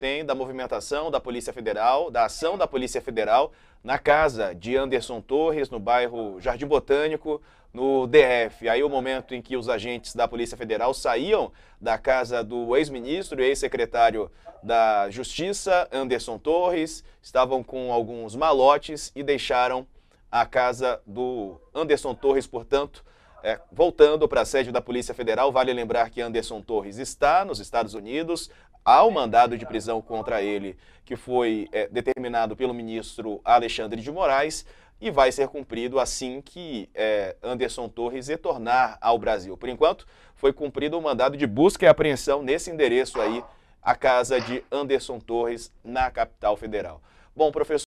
tem da movimentação da Polícia Federal, da ação da Polícia Federal na casa de Anderson Torres, no bairro Jardim Botânico, no DF. Aí o momento em que os agentes da Polícia Federal saíam da casa do ex-ministro e ex-secretário da Justiça, Anderson Torres, estavam com alguns malotes e deixaram a casa do Anderson Torres, portanto, é, voltando para a sede da Polícia Federal, vale lembrar que Anderson Torres está nos Estados Unidos, há um mandado de prisão contra ele que foi é, determinado pelo ministro Alexandre de Moraes e vai ser cumprido assim que é, Anderson Torres retornar ao Brasil. Por enquanto, foi cumprido o mandado de busca e apreensão nesse endereço aí, a casa de Anderson Torres, na capital federal. Bom, professor.